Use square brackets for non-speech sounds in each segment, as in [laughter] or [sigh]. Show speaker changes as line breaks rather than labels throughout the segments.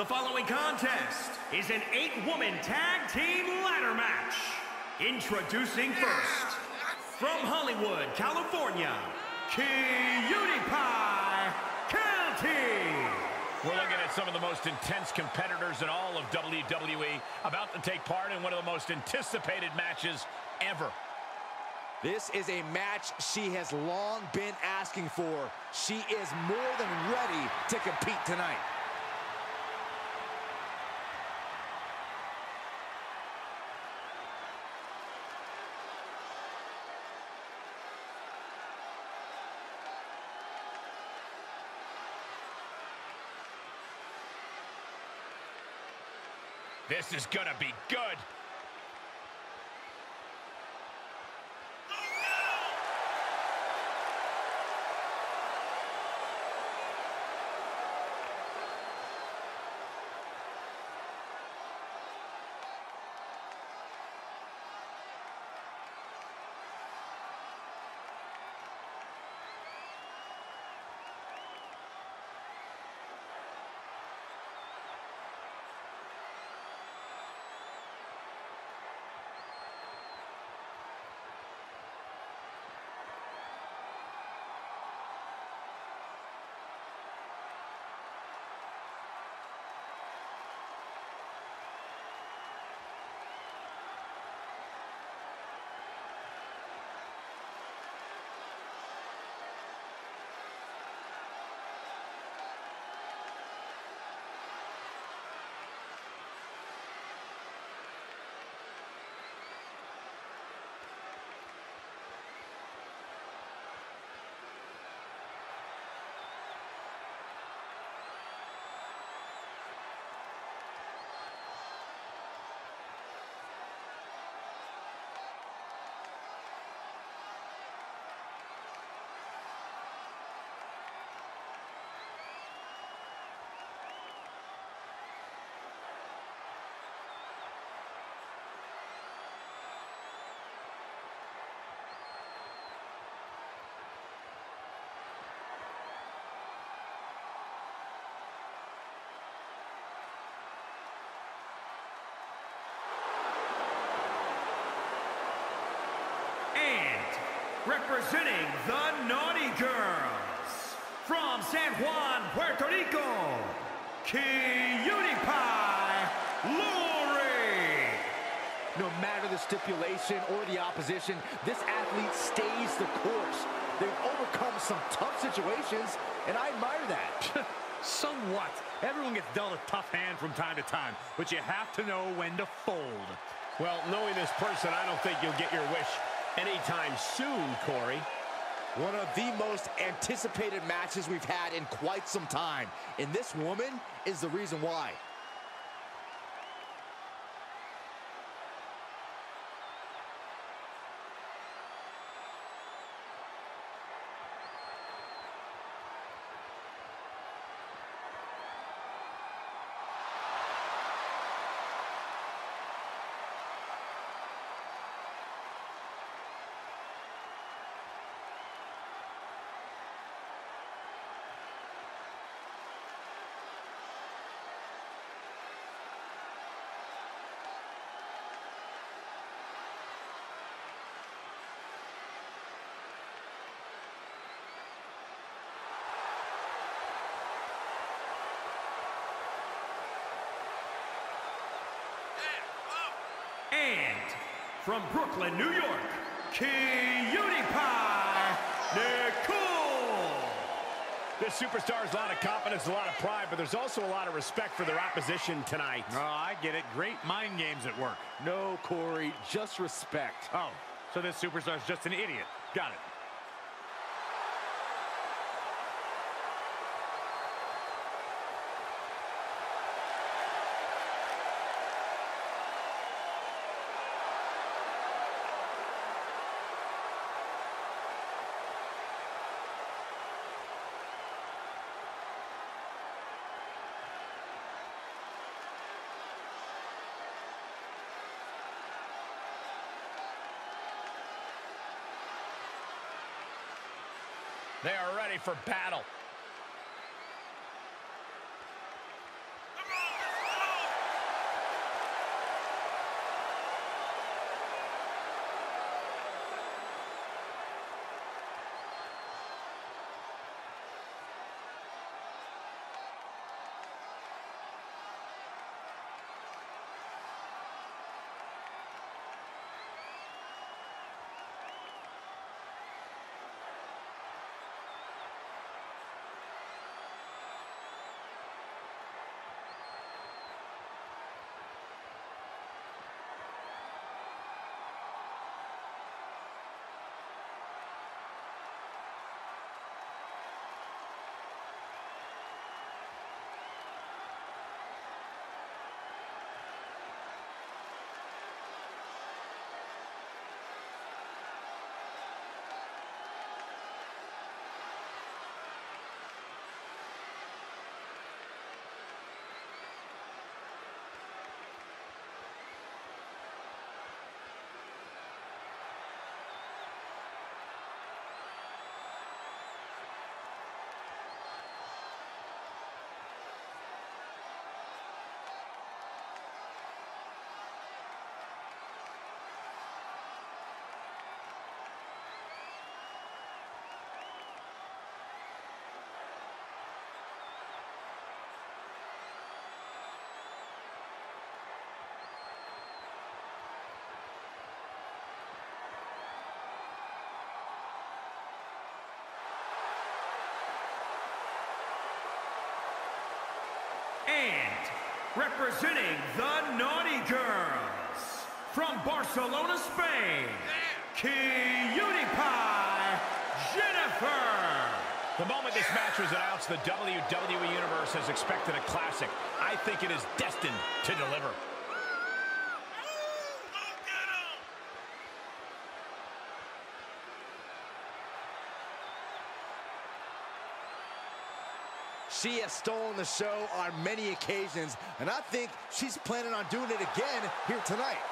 The following contest is an eight-woman tag team ladder match. Introducing first, from Hollywood, California, Cutie Pie County.
We're looking at some of the most intense competitors in all of WWE about to take part in one of the most anticipated matches ever.
This is a match she has long been asking for. She is more than ready to compete tonight.
This is gonna be good.
And representing the Naughty Girls, from San Juan, Puerto Rico, Cutie Pie Lori.
No matter the stipulation or the opposition, this athlete stays the course. They've overcome some tough situations, and I admire that. [laughs]
Somewhat. Everyone gets dealt a tough hand from time to time, but you have to know when to fold.
Well, knowing this person, I don't think you'll get your wish anytime soon, Corey.
One of the most anticipated matches we've had in quite some time. And this woman is the reason why.
And from Brooklyn, New York, Cutie Pie Nicole.
This superstar has a lot of confidence, a lot of pride, but there's also a lot of respect for their opposition tonight.
Oh, I get it. Great mind games at work.
No, Corey, just respect.
Oh, so this superstar's just an idiot. Got it.
They are ready for battle.
And representing the Naughty Girls, from Barcelona, Spain, Cutie Pie Jennifer.
The moment this match was announced, the WWE Universe has expected a classic. I think it is destined to deliver.
She has stolen the show on many occasions, and I think she's planning on doing it again here tonight.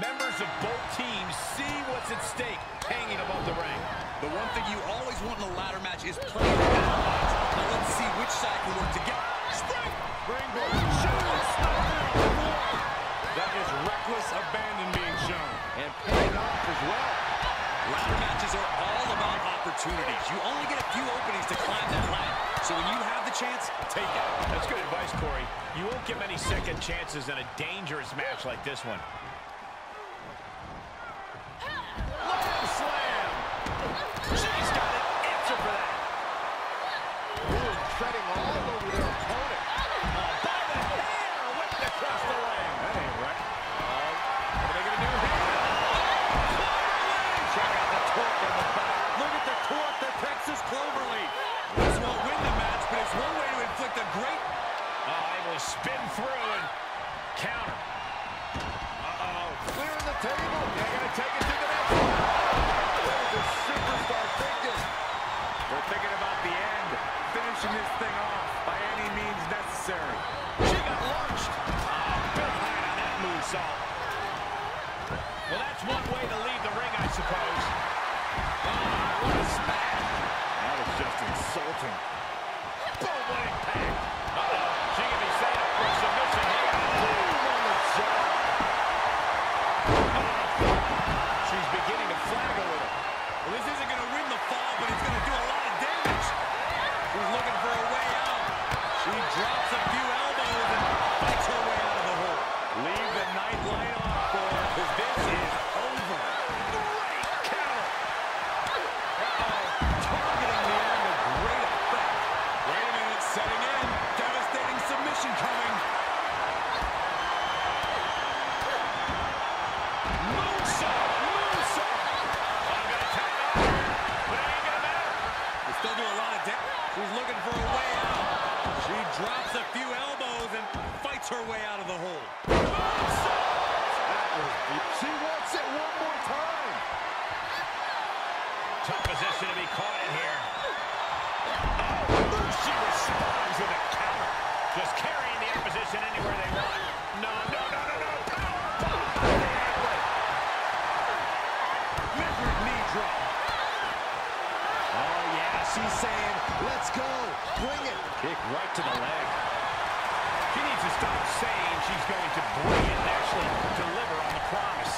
Members of both teams see what's at stake hanging above the ring.
The one thing you always want in a ladder match is playing the battle. Now let's see which side can work together. Spring!
Springboard. Shooting star the floor. That is reckless abandon being shown.
And paying off as well.
Ladder matches are all about opportunities. You only get a few openings to climb that ladder. So when you have the chance, take it.
That's good advice, Corey. You won't get many second chances in a dangerous match like this one.
Insulting.
Boom, She
wants it one more time.
Tough position to be caught in here. Oh, she responds with a counter. Just carrying the opposition anywhere they want. No, no, no, no, no. Power bomb.
Measured knee drop.
Oh, yeah, she's saying, let's go. Bring it.
Kick right to the leg. Needs to stop saying she's going to bring it and actually deliver on the promise.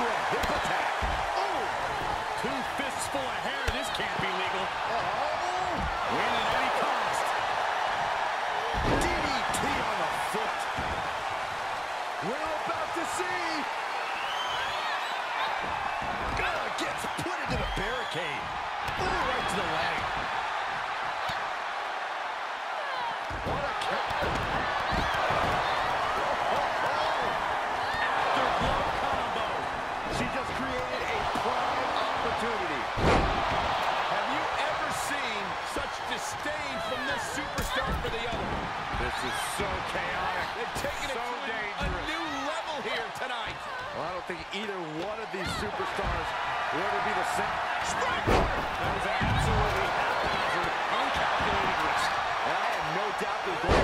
Into a hip attack. Oh,
Two fists full of hair. This can't be legal.
oh.
Win at any cost.
DDT on the foot. We're about to see. God, gets put into the barricade. Oh, right to the leg. What a count.
After blow combo.
She just created a prime opportunity.
Have you ever seen such disdain from this superstar for the other?
This is so chaotic.
They've taken it
So
to a- a
dangerous.
new level here tonight.
Well, I don't think either one of these superstars will ever be the same.
Springboard!
That was absolutely haphazard, uncalculated risk.
And I have no doubt they're going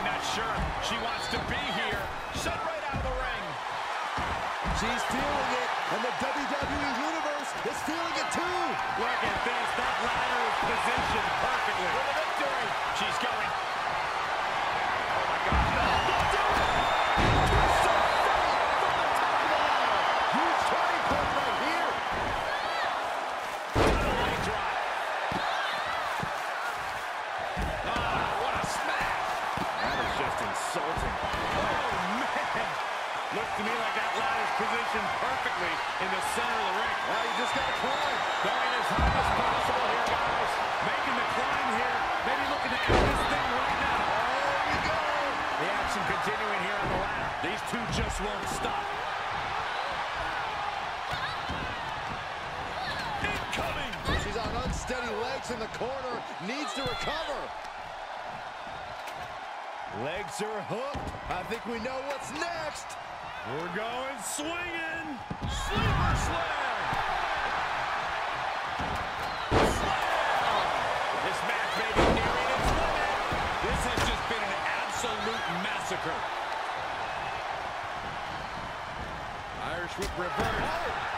wearing that shirt. She
wants to be here. Shut right out of the ring.
She's feeling it, and the WWE Universe is feeling it too.
Look at this. That ladder is positioned perfectly.
For the victory. She's going
unsteady legs in the corner, needs to recover. Legs are hooked. I think we know what's next.
We're going swinging.
Sleeper slam. Slam. This match may be nearing its limit.
This has just been an absolute massacre. Irish whip reverse.
Oh.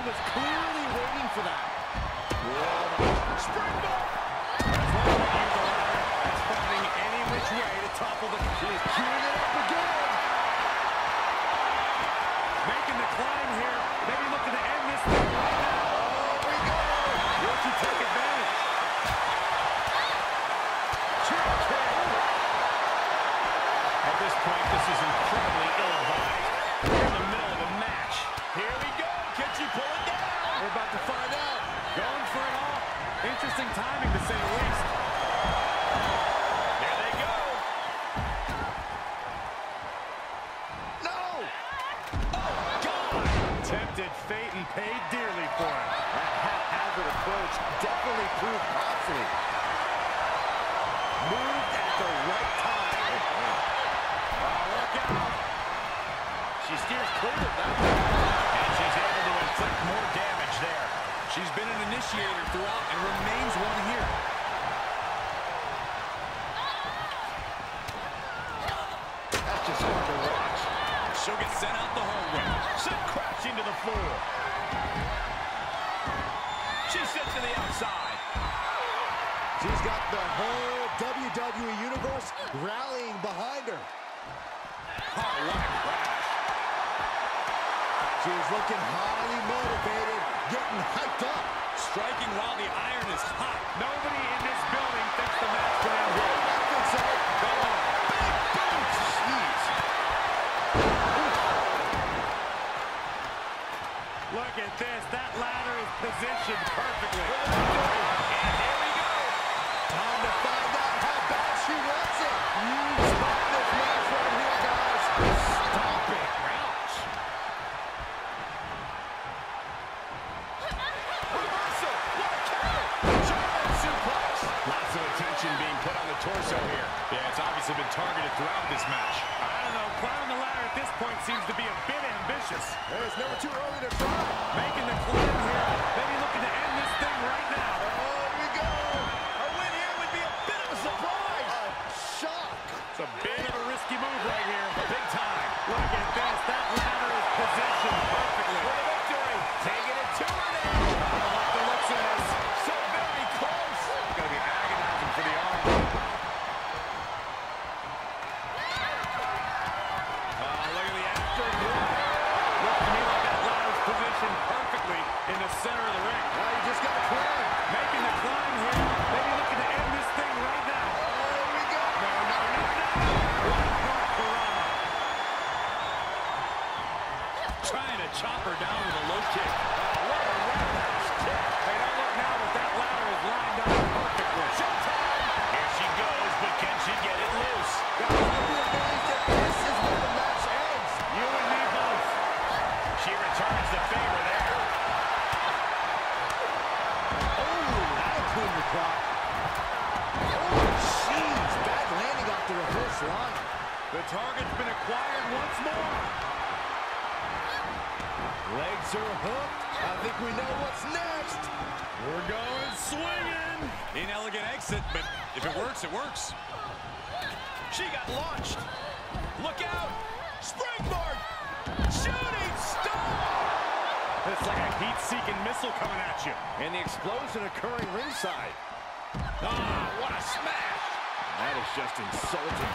She was clearly waiting for that.
Springboard! That's any
which way to
topple the... Interesting timing, to say the least.
Here they go.
No!
Oh, God.
Tempted fate and paid dearly for it.
That haphazard approach definitely proved costly. Moved at the right time.
Oh, look out. She steers clear of that. And she's able to inflict more damage there.
She's been an initiator throughout and remains one here.
That's just hard to watch.
She'll get sent out the hard way.
Sent crashing to the floor. She's sent to the outside.
She's got the whole WWE Universe rallying behind her.
Oh, what a crash.
She's looking highly motivated, getting hyped up.
Striking while the iron is hot.
Nobody in this building thinks the match can end here.
I think.
Look at this. That ladder is positioned perfectly.
It's
never too early to try.
Making the climb here. Maybe looking to end this thing right now.
Inelegant exit, but if it works, it works.
She got launched. Look out. Springboard. Shooting star.
It's like a heat-seeking missile coming at you.
And the explosion occurring ringside.
Ah, what a smash.
That is just insulting.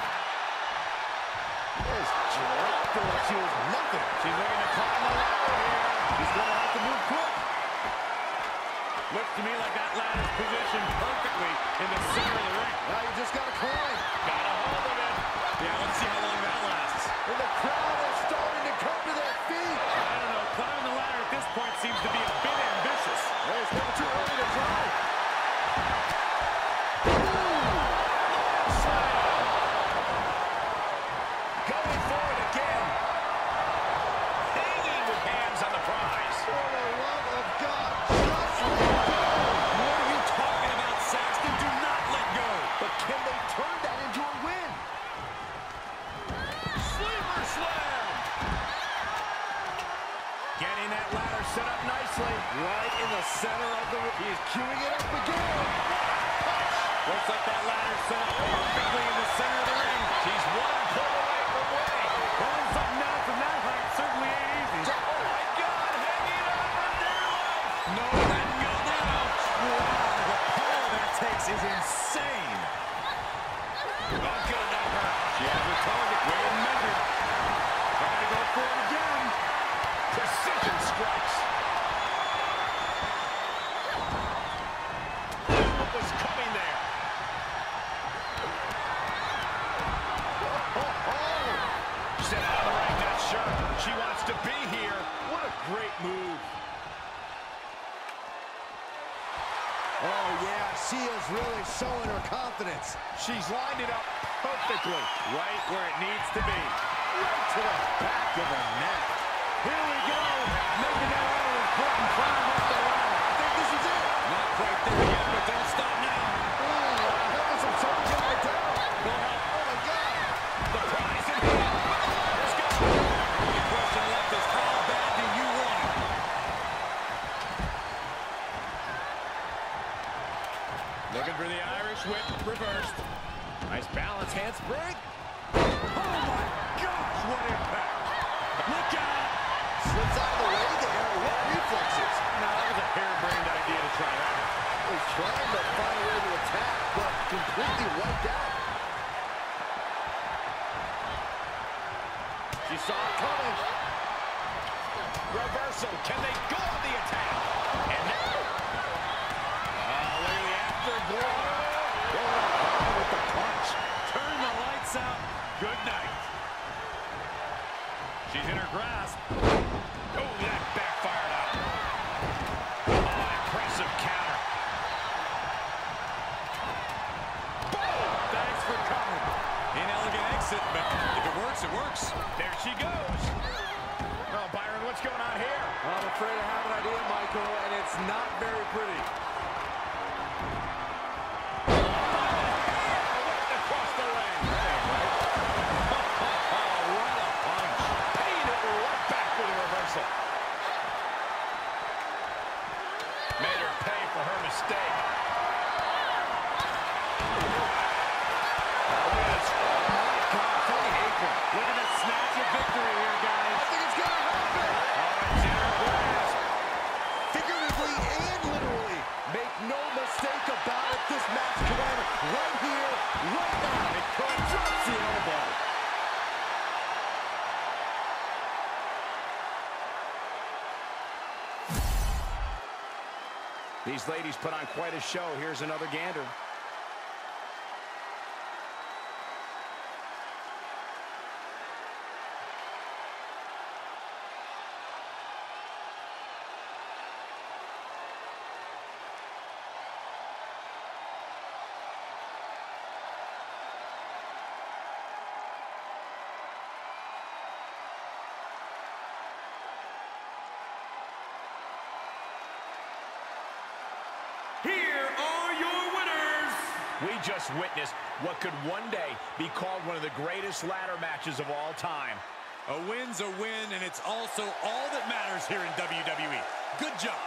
There's dropped her she was nothing.
She's looking to climb the ladder here.
He's going to have to move quick.
Looks to me like that ladder's positioned perfectly in the center of the ring.
Now you just got to climb.
Got a hold of it.
Yeah, let's see how long that lasts.
And the crowd is starting to come to their feet.
I don't know. Climbing the ladder at this point seems to be a bit ambitious.
Hey, it's never too early to try.
She
wants to be here. What a great move.
Oh, yeah, she is really showing her confidence.
She's lined it up perfectly.
Right where it needs to be.
Right to the back of the neck.
Here we go. Making that all important climb up the ladder.
I think this is it.
Not quite there yet, but don't stop now.
Ooh, having some trouble getting it down.
How bad do you want it?
Looking for the Irish whip reversed. Nice balance, handspring.
Oh, my gosh, what impact. Look out.
Slips out of the way there. What reflexes?
Now,
Ladies put on quite a show. Here's another gander.
Here are your winners.
We just witnessed what could one day be called one of the greatest ladder matches of all time.
A win's a win, and it's also all that matters here in WWE. Good job.